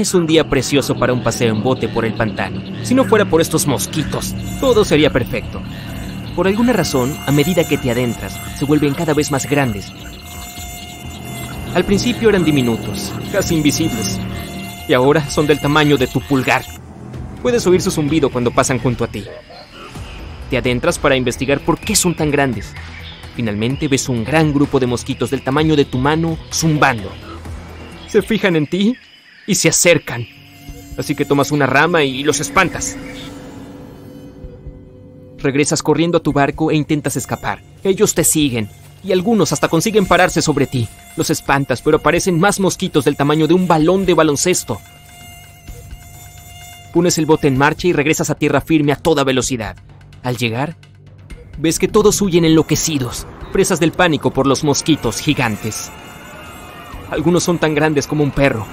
es un día precioso para un paseo en bote por el pantano. Si no fuera por estos mosquitos, todo sería perfecto. Por alguna razón, a medida que te adentras, se vuelven cada vez más grandes. Al principio eran diminutos, casi invisibles, y ahora son del tamaño de tu pulgar. Puedes oír su zumbido cuando pasan junto a ti. Te adentras para investigar por qué son tan grandes. Finalmente ves un gran grupo de mosquitos del tamaño de tu mano zumbando. Se fijan en ti y se acercan. Así que tomas una rama y los espantas. Regresas corriendo a tu barco e intentas escapar. Ellos te siguen, y algunos hasta consiguen pararse sobre ti. Los espantas, pero aparecen más mosquitos del tamaño de un balón de baloncesto. Pones el bote en marcha y regresas a tierra firme a toda velocidad. Al llegar, ves que todos huyen enloquecidos, presas del pánico por los mosquitos gigantes. Algunos son tan grandes como un perro.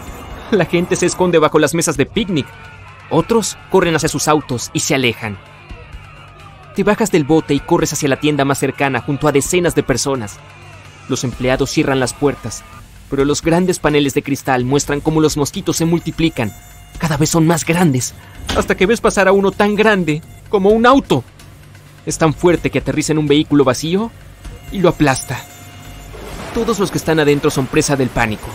La gente se esconde bajo las mesas de picnic. Otros corren hacia sus autos y se alejan. Te bajas del bote y corres hacia la tienda más cercana junto a decenas de personas. Los empleados cierran las puertas, pero los grandes paneles de cristal muestran cómo los mosquitos se multiplican. Cada vez son más grandes, hasta que ves pasar a uno tan grande como un auto. Es tan fuerte que aterriza en un vehículo vacío y lo aplasta. Todos los que están adentro son presa del pánico.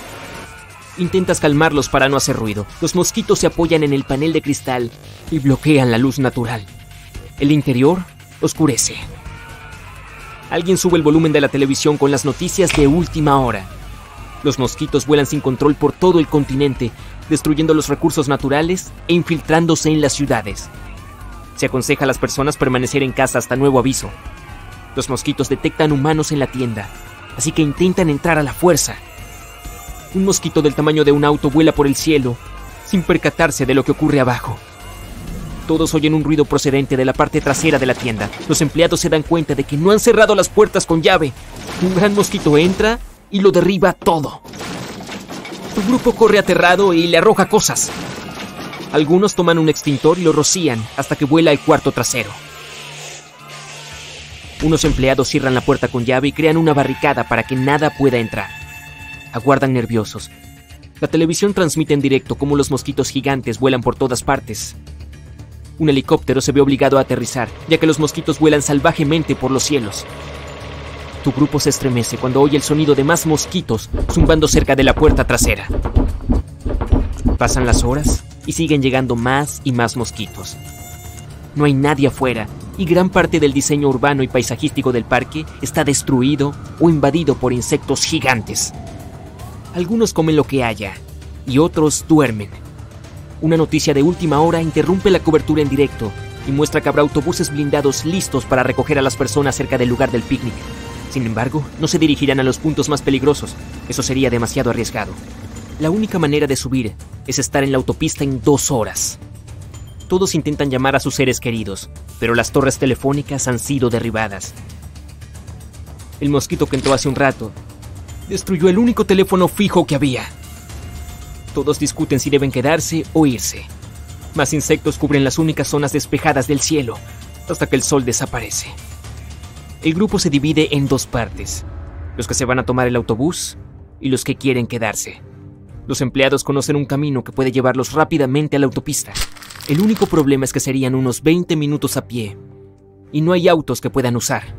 Intentas calmarlos para no hacer ruido. Los mosquitos se apoyan en el panel de cristal y bloquean la luz natural. El interior oscurece. Alguien sube el volumen de la televisión con las noticias de última hora. Los mosquitos vuelan sin control por todo el continente, destruyendo los recursos naturales e infiltrándose en las ciudades. Se aconseja a las personas permanecer en casa hasta nuevo aviso. Los mosquitos detectan humanos en la tienda, así que intentan entrar a la fuerza. Un mosquito del tamaño de un auto vuela por el cielo, sin percatarse de lo que ocurre abajo. Todos oyen un ruido procedente de la parte trasera de la tienda. Los empleados se dan cuenta de que no han cerrado las puertas con llave. Un gran mosquito entra y lo derriba todo. Tu grupo corre aterrado y le arroja cosas. Algunos toman un extintor y lo rocían hasta que vuela el cuarto trasero. Unos empleados cierran la puerta con llave y crean una barricada para que nada pueda entrar. Aguardan nerviosos. La televisión transmite en directo cómo los mosquitos gigantes vuelan por todas partes, un helicóptero se ve obligado a aterrizar, ya que los mosquitos vuelan salvajemente por los cielos. Tu grupo se estremece cuando oye el sonido de más mosquitos zumbando cerca de la puerta trasera. Pasan las horas y siguen llegando más y más mosquitos. No hay nadie afuera y gran parte del diseño urbano y paisajístico del parque está destruido o invadido por insectos gigantes. Algunos comen lo que haya y otros duermen una noticia de última hora interrumpe la cobertura en directo y muestra que habrá autobuses blindados listos para recoger a las personas cerca del lugar del picnic. Sin embargo, no se dirigirán a los puntos más peligrosos. Eso sería demasiado arriesgado. La única manera de subir es estar en la autopista en dos horas. Todos intentan llamar a sus seres queridos, pero las torres telefónicas han sido derribadas. El mosquito que entró hace un rato destruyó el único teléfono fijo que había. Todos discuten si deben quedarse o irse. Más insectos cubren las únicas zonas despejadas del cielo, hasta que el sol desaparece. El grupo se divide en dos partes, los que se van a tomar el autobús y los que quieren quedarse. Los empleados conocen un camino que puede llevarlos rápidamente a la autopista. El único problema es que serían unos 20 minutos a pie, y no hay autos que puedan usar.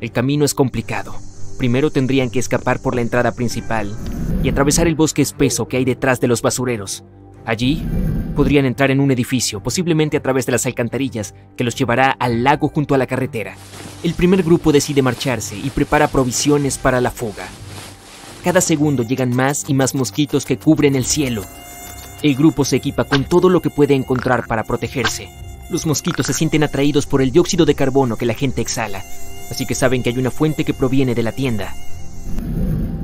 El camino es complicado. Primero tendrían que escapar por la entrada principal y atravesar el bosque espeso que hay detrás de los basureros. Allí podrían entrar en un edificio, posiblemente a través de las alcantarillas, que los llevará al lago junto a la carretera. El primer grupo decide marcharse y prepara provisiones para la fuga. Cada segundo llegan más y más mosquitos que cubren el cielo. El grupo se equipa con todo lo que puede encontrar para protegerse. Los mosquitos se sienten atraídos por el dióxido de carbono que la gente exhala, así que saben que hay una fuente que proviene de la tienda.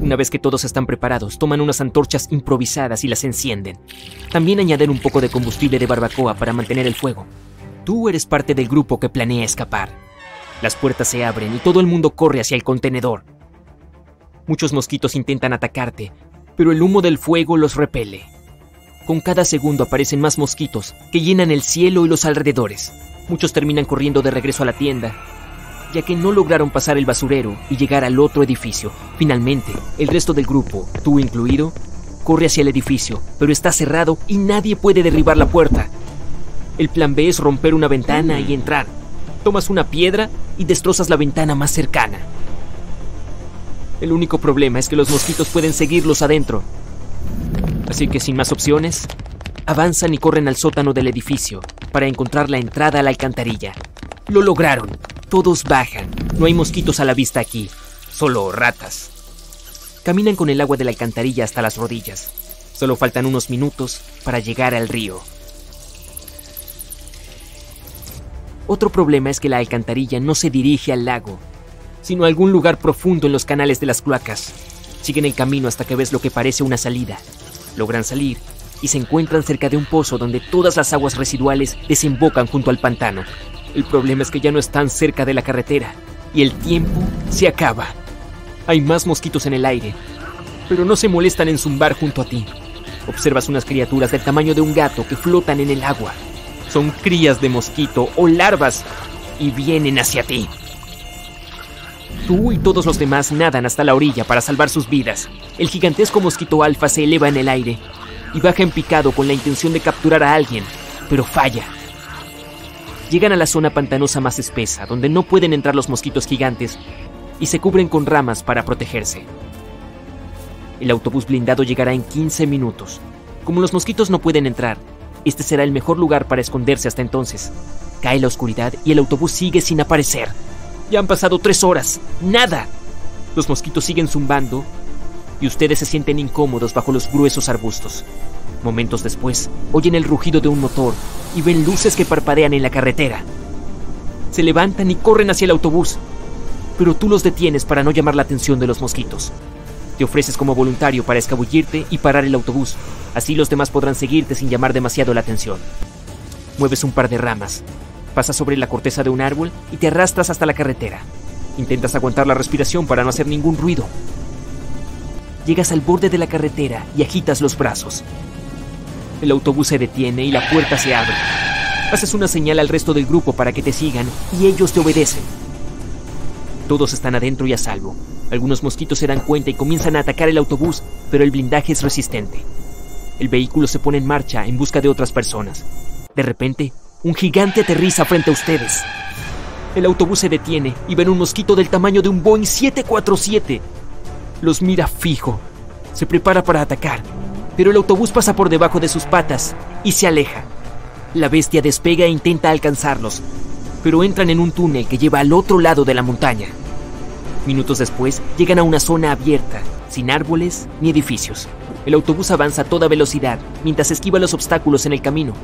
Una vez que todos están preparados, toman unas antorchas improvisadas y las encienden. También añaden un poco de combustible de barbacoa para mantener el fuego. Tú eres parte del grupo que planea escapar. Las puertas se abren y todo el mundo corre hacia el contenedor. Muchos mosquitos intentan atacarte, pero el humo del fuego los repele. Con cada segundo aparecen más mosquitos que llenan el cielo y los alrededores. Muchos terminan corriendo de regreso a la tienda, ya que no lograron pasar el basurero y llegar al otro edificio. Finalmente, el resto del grupo, tú incluido, Corre hacia el edificio, pero está cerrado y nadie puede derribar la puerta. El plan B es romper una ventana y entrar. Tomas una piedra y destrozas la ventana más cercana. El único problema es que los mosquitos pueden seguirlos adentro. Así que sin más opciones, avanzan y corren al sótano del edificio para encontrar la entrada a la alcantarilla. Lo lograron. Todos bajan. No hay mosquitos a la vista aquí, solo ratas. Caminan con el agua de la alcantarilla hasta las rodillas. Solo faltan unos minutos para llegar al río. Otro problema es que la alcantarilla no se dirige al lago, sino a algún lugar profundo en los canales de las cloacas. Siguen el camino hasta que ves lo que parece una salida. Logran salir y se encuentran cerca de un pozo donde todas las aguas residuales desembocan junto al pantano. El problema es que ya no están cerca de la carretera y el tiempo se acaba. Hay más mosquitos en el aire, pero no se molestan en zumbar junto a ti. Observas unas criaturas del tamaño de un gato que flotan en el agua. Son crías de mosquito o larvas y vienen hacia ti. Tú y todos los demás nadan hasta la orilla para salvar sus vidas. El gigantesco mosquito alfa se eleva en el aire y baja en picado con la intención de capturar a alguien, pero falla. Llegan a la zona pantanosa más espesa, donde no pueden entrar los mosquitos gigantes, y se cubren con ramas para protegerse. El autobús blindado llegará en 15 minutos. Como los mosquitos no pueden entrar, este será el mejor lugar para esconderse hasta entonces. Cae la oscuridad y el autobús sigue sin aparecer. Ya han pasado tres horas. ¡Nada! Los mosquitos siguen zumbando y ustedes se sienten incómodos bajo los gruesos arbustos. Momentos después, oyen el rugido de un motor y ven luces que parpadean en la carretera. Se levantan y corren hacia el autobús, pero tú los detienes para no llamar la atención de los mosquitos. Te ofreces como voluntario para escabullirte y parar el autobús, así los demás podrán seguirte sin llamar demasiado la atención. Mueves un par de ramas, pasas sobre la corteza de un árbol y te arrastras hasta la carretera. Intentas aguantar la respiración para no hacer ningún ruido. Llegas al borde de la carretera y agitas los brazos. El autobús se detiene y la puerta se abre. Haces una señal al resto del grupo para que te sigan y ellos te obedecen. Todos están adentro y a salvo. Algunos mosquitos se dan cuenta y comienzan a atacar el autobús, pero el blindaje es resistente. El vehículo se pone en marcha en busca de otras personas. De repente, un gigante aterriza frente a ustedes. El autobús se detiene y ven un mosquito del tamaño de un Boeing 747. Los mira fijo. Se prepara para atacar, pero el autobús pasa por debajo de sus patas y se aleja. La bestia despega e intenta alcanzarlos, pero entran en un túnel que lleva al otro lado de la montaña. Minutos después, llegan a una zona abierta, sin árboles ni edificios. El autobús avanza a toda velocidad mientras esquiva los obstáculos en el camino.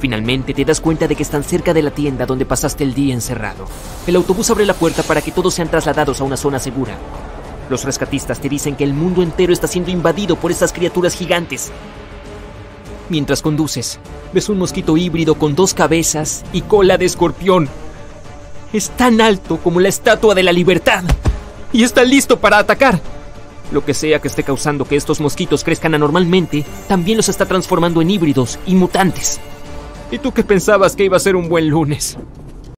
Finalmente te das cuenta de que están cerca de la tienda donde pasaste el día encerrado. El autobús abre la puerta para que todos sean trasladados a una zona segura. Los rescatistas te dicen que el mundo entero está siendo invadido por estas criaturas gigantes. Mientras conduces, ves un mosquito híbrido con dos cabezas y cola de escorpión. Es tan alto como la estatua de la libertad y está listo para atacar. Lo que sea que esté causando que estos mosquitos crezcan anormalmente, también los está transformando en híbridos y mutantes. ¿Y tú qué pensabas que iba a ser un buen lunes?